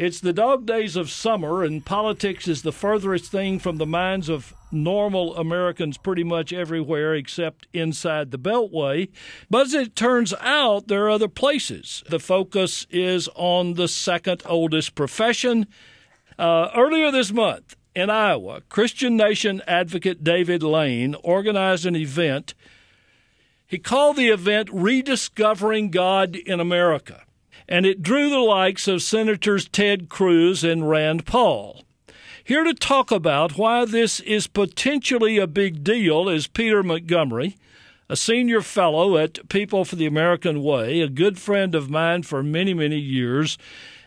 It's the dog days of summer, and politics is the furthest thing from the minds of normal Americans pretty much everywhere except inside the Beltway. But as it turns out, there are other places. The focus is on the second oldest profession. Uh, earlier this month in Iowa, Christian Nation advocate David Lane organized an event. He called the event Rediscovering God in America and it drew the likes of Senators Ted Cruz and Rand Paul. Here to talk about why this is potentially a big deal is Peter Montgomery, a senior fellow at People for the American Way, a good friend of mine for many, many years.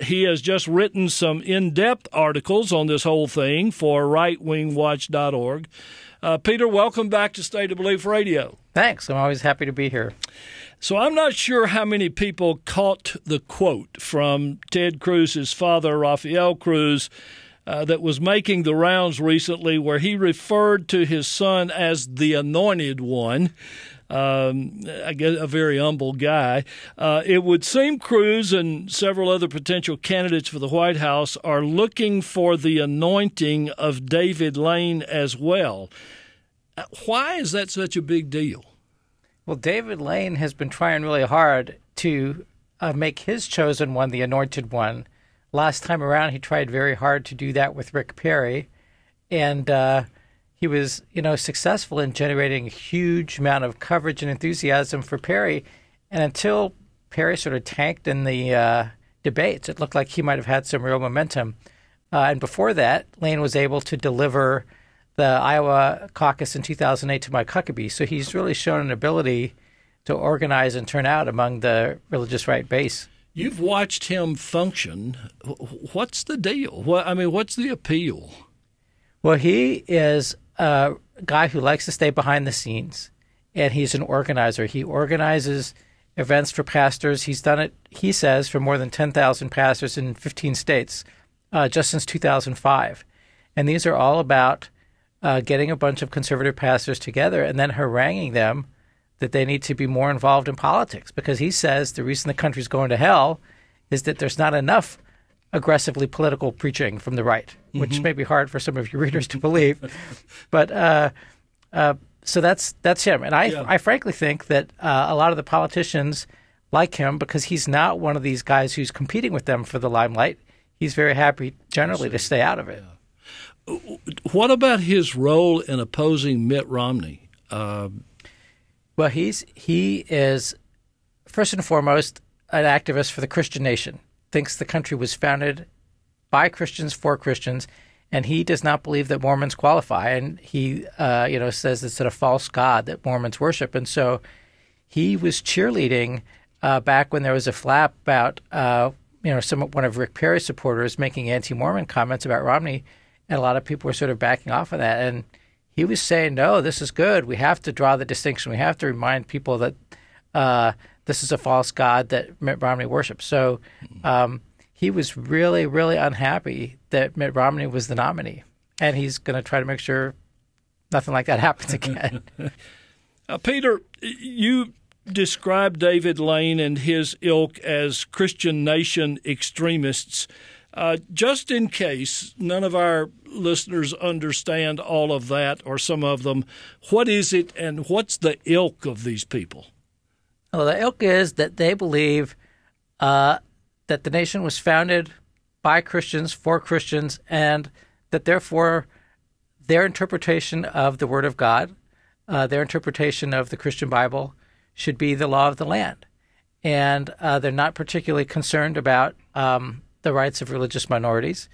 He has just written some in depth articles on this whole thing for rightwingwatch.org. Uh, Peter, welcome back to State of Belief Radio. Thanks. I'm always happy to be here. So I'm not sure how many people caught the quote from Ted Cruz's father, Rafael Cruz, uh, that was making the rounds recently, where he referred to his son as the anointed one. Um, I guess a very humble guy. Uh, it would seem Cruz and several other potential candidates for the White House are looking for the anointing of David Lane as well. Uh, why is that such a big deal? Well, David Lane has been trying really hard to uh, make his chosen one the anointed one. Last time around, he tried very hard to do that with Rick Perry, and uh, he was, you know, successful in generating a huge amount of coverage and enthusiasm for Perry. And until Perry sort of tanked in the uh, debates, it looked like he might have had some real momentum. Uh, and before that, Lane was able to deliver the Iowa caucus in 2008 to Mike Huckabee. So he's really shown an ability to organize and turn out among the religious right base. You've watched him function. What's the deal? What I mean, what's the appeal? Well, he is a guy who likes to stay behind the scenes, and he's an organizer. He organizes events for pastors. He's done it, he says, for more than 10,000 pastors in 15 states uh, just since 2005. And these are all about uh, getting a bunch of conservative pastors together and then haranguing them that they need to be more involved in politics because he says the reason the country's going to hell is that there's not enough aggressively political preaching from the right, mm-hmm. which may be hard for some of your readers to believe. but uh, uh, so that's that's him, and I yeah. I frankly think that uh, a lot of the politicians like him because he's not one of these guys who's competing with them for the limelight. He's very happy generally to stay out of it. Yeah. What about his role in opposing Mitt Romney? Uh, well, he's he is first and foremost an activist for the Christian nation. Thinks the country was founded by Christians for Christians, and he does not believe that Mormons qualify. And he, uh, you know, says it's a false god that Mormons worship. And so he was cheerleading uh, back when there was a flap about, uh, you know, some one of Rick Perry's supporters making anti-Mormon comments about Romney and a lot of people were sort of backing off of that. And he was saying, "No, this is good. We have to draw the distinction. We have to remind people that uh, this is a false god that Mitt Romney worships." So um, he was really, really unhappy that Mitt Romney was the nominee, and he's going to try to make sure nothing like that happens again. uh, Peter, you describe David Lane and his ilk as Christian nation extremists. Uh, just in case none of our listeners understand all of that or some of them, what is it and what's the ilk of these people? Well, the ilk is that they believe uh, that the nation was founded by Christians for Christians and that therefore their interpretation of the Word of God, uh, their interpretation of the Christian Bible, should be the law of the land. And uh, they're not particularly concerned about um, the rights of religious minorities,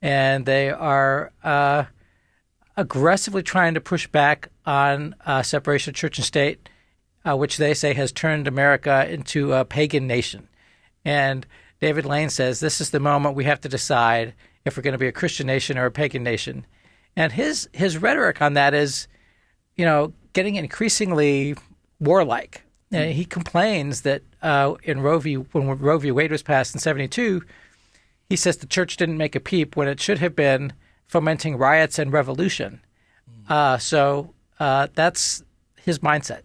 and they are uh, aggressively trying to push back on uh, separation of church and state, uh, which they say has turned America into a pagan nation. And David Lane says this is the moment we have to decide if we're going to be a Christian nation or a pagan nation. And his his rhetoric on that is, you know, getting increasingly warlike. He complains that uh, in Roe v. when Roe v. Wade was passed in '72 he says the church didn't make a peep when it should have been fomenting riots and revolution. Uh, so uh, that's his mindset.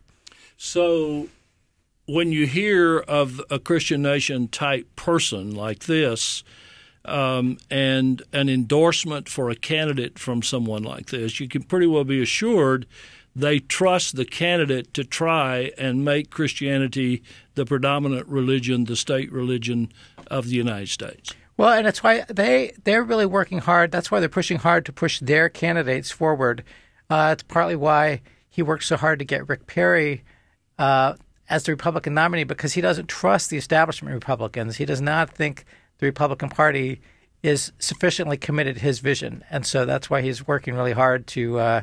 So when you hear of a Christian nation type person like this, um, and an endorsement for a candidate from someone like this, you can pretty well be assured they trust the candidate to try and make Christianity the predominant religion, the state religion of the United States. Well, and it's why they they're really working hard. That's why they're pushing hard to push their candidates forward. Uh, it's partly why he works so hard to get Rick Perry uh, as the Republican nominee because he doesn't trust the establishment Republicans. He does not think the Republican Party is sufficiently committed to his vision, and so that's why he's working really hard to uh,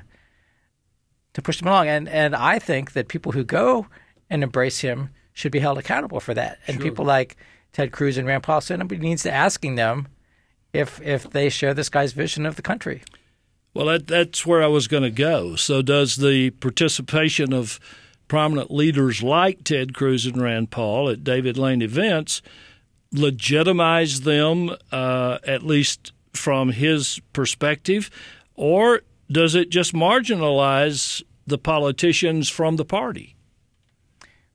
to push them along. And and I think that people who go and embrace him should be held accountable for that. And sure. people like Ted Cruz and Rand Paul, somebody needs to asking them if if they share this guy's vision of the country. Well, that, that's where I was going to go. So, does the participation of prominent leaders like Ted Cruz and Rand Paul at David Lane events legitimize them, uh, at least from his perspective, or does it just marginalize the politicians from the party?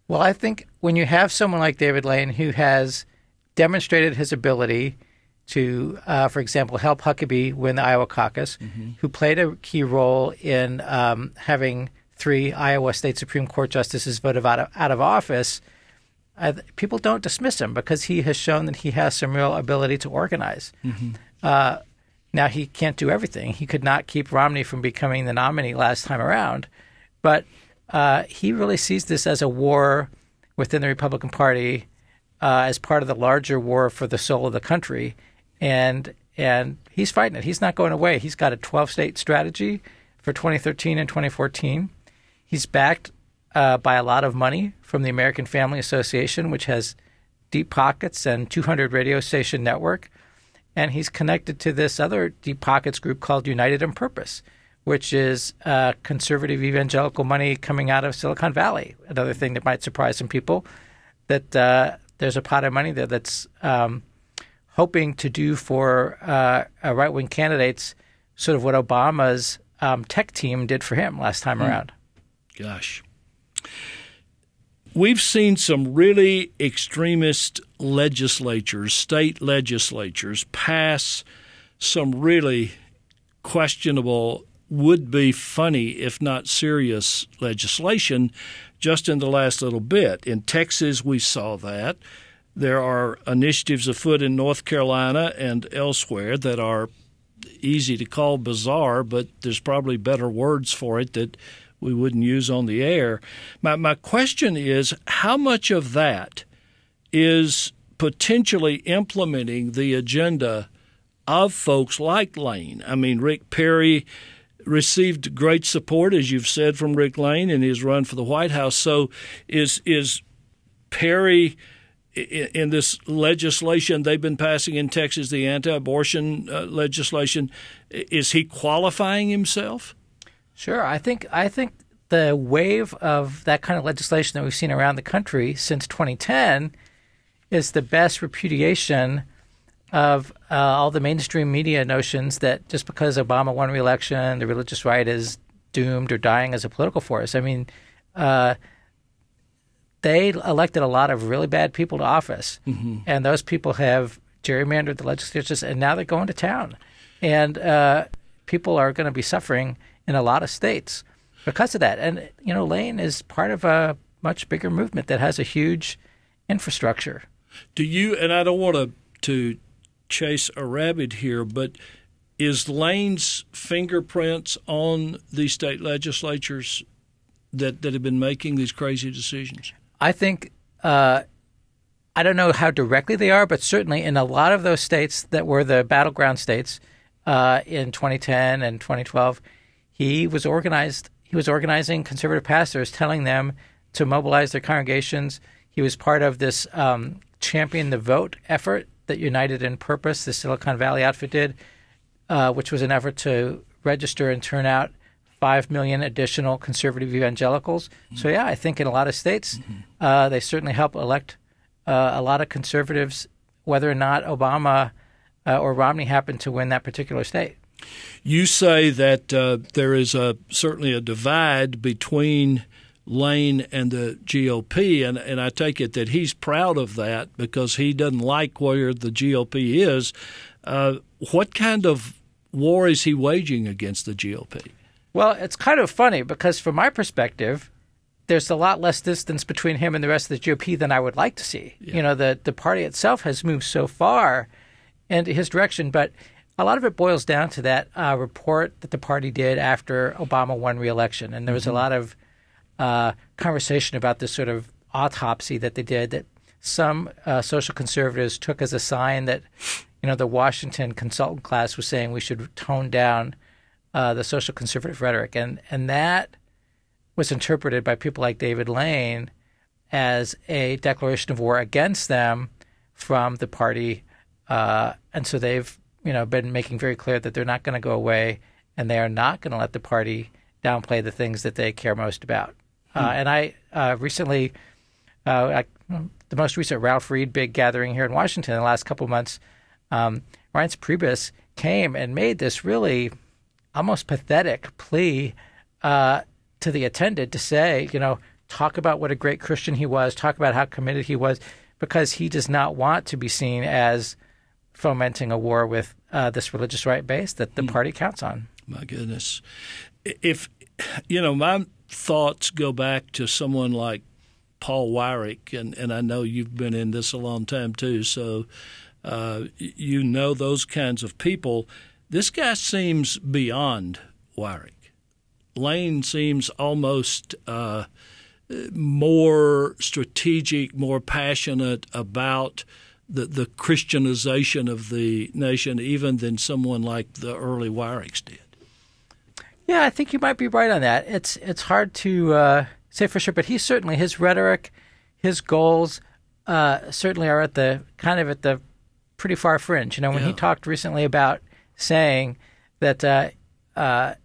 Well, I think when you have someone like David Lane who has demonstrated his ability to, uh, for example, help Huckabee win the Iowa caucus, mm-hmm. who played a key role in um, having three Iowa State Supreme Court justices voted out of, out of office, uh, people don't dismiss him because he has shown that he has some real ability to organize. Mm-hmm. Uh, now, he can't do everything. He could not keep Romney from becoming the nominee last time around, but uh, he really sees this as a war within the Republican Party uh, as part of the larger war for the soul of the country, and and he's fighting it. He's not going away. He's got a 12 state strategy for 2013 and 2014. He's backed uh, by a lot of money from the American Family Association, which has deep pockets and 200 radio station network, and he's connected to this other deep pockets group called United in Purpose, which is uh, conservative evangelical money coming out of Silicon Valley. Another thing that might surprise some people that uh, there's a pot of money there that's um, hoping to do for uh, right wing candidates sort of what Obama's um, tech team did for him last time mm. around. Gosh. We've seen some really extremist legislatures, state legislatures, pass some really questionable, would be funny, if not serious, legislation just in the last little bit. In Texas, we saw that. There are initiatives afoot in North Carolina and elsewhere that are easy to call bizarre, but there's probably better words for it that we wouldn't use on the air. My, my question is how much of that is potentially implementing the agenda of folks like Lane? I mean, Rick Perry received great support, as you've said, from Rick Lane in his run for the White House. So, is is Perry in this legislation they've been passing in Texas, the anti-abortion uh, legislation, is he qualifying himself? Sure, I think I think the wave of that kind of legislation that we've seen around the country since 2010 is the best repudiation of uh, all the mainstream media notions that just because Obama won re-election, the religious right is doomed or dying as a political force. I mean, uh, they elected a lot of really bad people to office, mm-hmm. and those people have gerrymandered the legislatures, and now they're going to town, and uh, people are going to be suffering in a lot of states because of that. And you know, Lane is part of a much bigger movement that has a huge infrastructure. Do you? And I don't want to to chase a rabbit here, but is Lane's fingerprints on these state legislatures that, that have been making these crazy decisions? I think uh, I don't know how directly they are, but certainly in a lot of those states that were the battleground states uh, in 2010 and 2012, he was organized. He was organizing conservative pastors, telling them to mobilize their congregations. He was part of this um, champion the vote effort that United in Purpose, the Silicon Valley outfit, did, uh, which was an effort to register and turn out five million additional conservative evangelicals. Mm-hmm. So yeah, I think in a lot of states, mm-hmm. uh, they certainly help elect uh, a lot of conservatives, whether or not Obama uh, or Romney happen to win that particular state. You say that uh, there is a certainly a divide between Lane and the GOP, and, and I take it that he's proud of that because he doesn't like where the GOP is. Uh, what kind of war is he waging against the GOP? Well, it's kind of funny because from my perspective, there's a lot less distance between him and the rest of the GOP than I would like to see. Yeah. You know, the the party itself has moved so far into his direction, but a lot of it boils down to that uh, report that the party did after Obama won re-election, and there was mm-hmm. a lot of uh, conversation about this sort of autopsy that they did that some uh, social conservatives took as a sign that you know the Washington consultant class was saying we should tone down uh, the social conservative rhetoric, and and that was interpreted by people like David Lane as a declaration of war against them from the party, uh, and so they've you know been making very clear that they're not going to go away, and they are not going to let the party downplay the things that they care most about. Uh, hmm. and I uh, recently, uh, I, the most recent Ralph Reed big gathering here in Washington in the last couple of months, um, Reince Priebus came and made this really almost pathetic plea uh, to the attendant to say, you know, talk about what a great Christian he was, talk about how committed he was, because he does not want to be seen as fomenting a war with uh, this religious right base that the mm. party counts on. My goodness. If, you know, my thoughts go back to someone like Paul Weyrich, and, and I know you've been in this a long time too, so uh, you know those kinds of people. This guy seems beyond Weyrich. Lane seems almost uh, more strategic, more passionate about the, the Christianization of the nation, even than someone like the early Weyrichs did. Yeah, I think you might be right on that. It's it's hard to uh, say for sure, but he certainly his rhetoric, his goals, uh, certainly are at the kind of at the pretty far fringe. You know, when yeah. he talked recently about saying that uh, uh,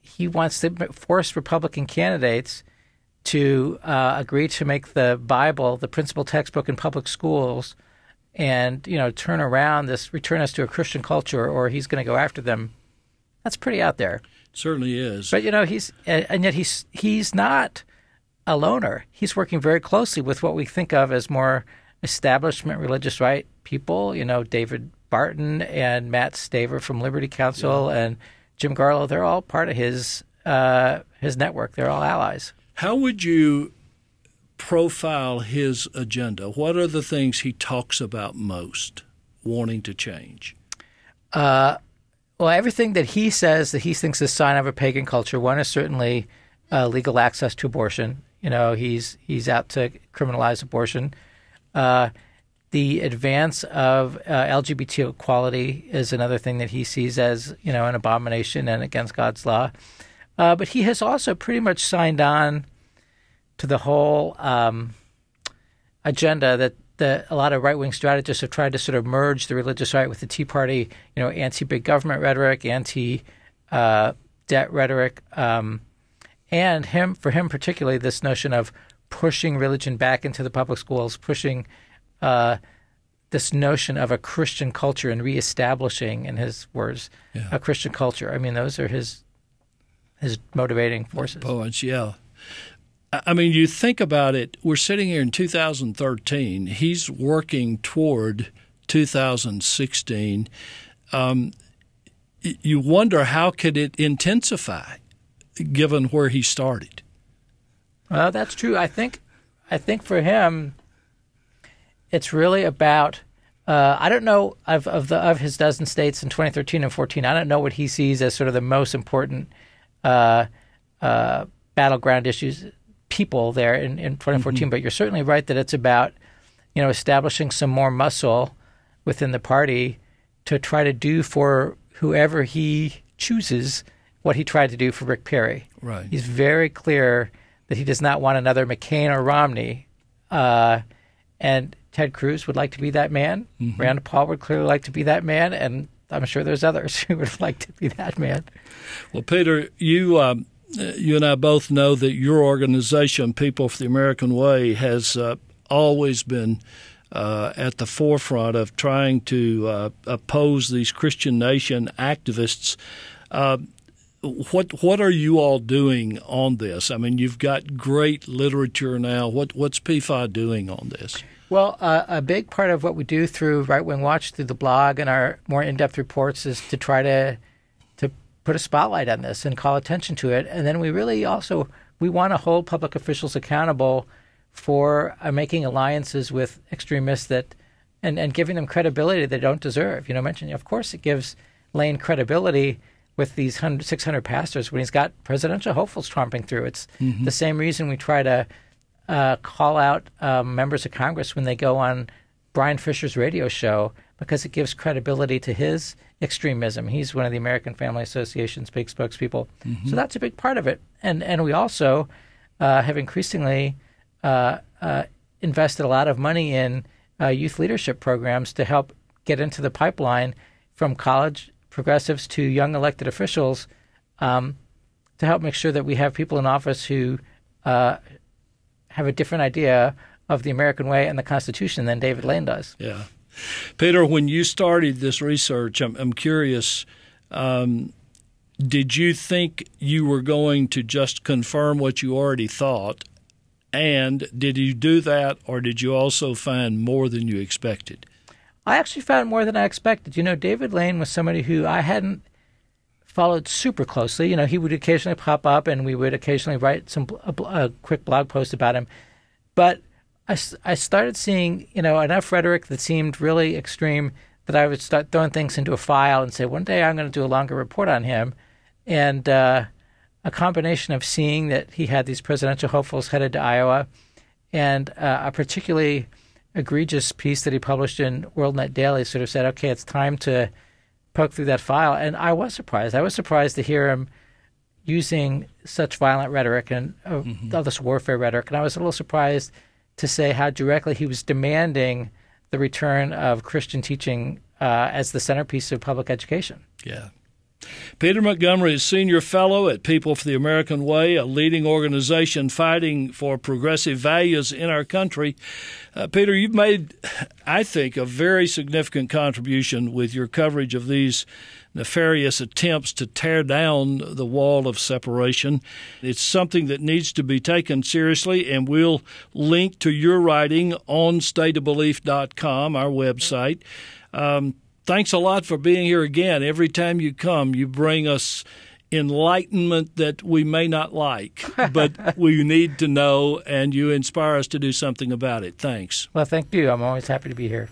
he wants to force Republican candidates to uh, agree to make the Bible the principal textbook in public schools, and you know turn around this, return us to a Christian culture, or he's going to go after them. That's pretty out there. Certainly is. But you know he's and yet he's he's not a loner. He's working very closely with what we think of as more establishment religious right people. You know David Barton and Matt Staver from Liberty Counsel yeah. and Jim Garlow, they're all part of his uh, his network. They're all allies. How would you profile his agenda? What are the things he talks about most, wanting to change? Uh, well, everything that he says that he thinks is sign of a pagan culture. One is certainly uh, legal access to abortion. You know, he's he's out to criminalize abortion. Uh, the advance of uh, LGBT equality is another thing that he sees as you know an abomination and against God's law. Uh, but he has also pretty much signed on to the whole um, agenda that the, a lot of right wing strategists have tried to sort of merge the religious right with the Tea Party, you know, anti big government rhetoric, anti uh, debt rhetoric, um, and him for him particularly this notion of pushing religion back into the public schools, pushing uh, this notion of a Christian culture and reestablishing, in his words, yeah. a Christian culture. I mean, those are his his motivating forces. Points, yeah. I mean, you think about it. We're sitting here in 2013. He's working toward 2016. Um, you wonder how could it intensify, given where he started. Well, that's true. I think, I think for him, it's really about uh, I don't know of of the of his dozen states in 2013 and 14. I don't know what he sees as sort of the most important uh, uh, battleground issues people there in, in 2014. Mm-hmm. But you're certainly right that it's about you know establishing some more muscle within the party to try to do for whoever he chooses what he tried to do for Rick Perry. Right. He's very clear that he does not want another McCain or Romney. Uh, and Ted Cruz would like to be that man. Mm-hmm. Rand Paul would clearly like to be that man, and I'm sure there's others who would like to be that man. Well, Peter, you um, you and I both know that your organization, People for the American Way, has uh, always been uh, at the forefront of trying to uh, oppose these Christian nation activists. Uh, what what are you all doing on this? I mean, you've got great literature now. What what's PFI doing on this? Well, uh, a big part of what we do through Right Wing Watch, through the blog and our more in-depth reports, is to try to put a spotlight on this and call attention to it. And then we really also we want to hold public officials accountable for uh, making alliances with extremists that and, and giving them credibility they don't deserve. You know, mentioning of course it gives Lane credibility with these 600 pastors when he's got presidential hopefuls tromping through. It's mm-hmm. the same reason we try to uh, call out um, members of Congress when they go on Bryan Fischer's radio show because it gives credibility to his extremism. He's one of the American Family Association's big spokespeople. Mm-hmm. So that's a big part of it. And, and we also uh, have increasingly uh, uh invested a lot of money in uh, youth leadership programs to help get into the pipeline from college progressives to young elected officials um, to help make sure that we have people in office who uh, have a different idea of the American way and the Constitution than David Lane does. Yeah. Peter, when you started this research, I'm, I'm curious. Um, did you think you were going to just confirm what you already thought? And did you do that, or did you also find more than you expected? I actually found more than I expected. You know, David Lane was somebody who I hadn't followed super closely. You know, he would occasionally pop up, and we would occasionally write some a, a quick blog post about him. But I, I started seeing, you know, enough rhetoric that seemed really extreme that I would start throwing things into a file and say, one day I'm going to do a longer report on him. And uh, a combination of seeing that he had these presidential hopefuls headed to Iowa and uh, a particularly egregious piece that he published in WorldNet Daily sort of said, okay, it's time to poke through that file. And I was surprised. I was surprised to hear him using such violent rhetoric and uh, mm-hmm. all this warfare rhetoric. And I was a little surprised to say how directly he was demanding the return of Christian teaching uh, as the centerpiece of public education. Yeah. Peter Montgomery is Senior Fellow at People for the American Way, a leading organization fighting for progressive values in our country. Uh, Peter, you've made, I think, a very significant contribution with your coverage of these nefarious attempts to tear down the wall of separation. It's something that needs to be taken seriously, and we'll link to your writing on stateofbelief.com, our website. Um, thanks a lot for being here again. Every time you come, you bring us enlightenment that we may not like, but we need to know, and you inspire us to do something about it. Thanks. Well, thank you. I'm always happy to be here.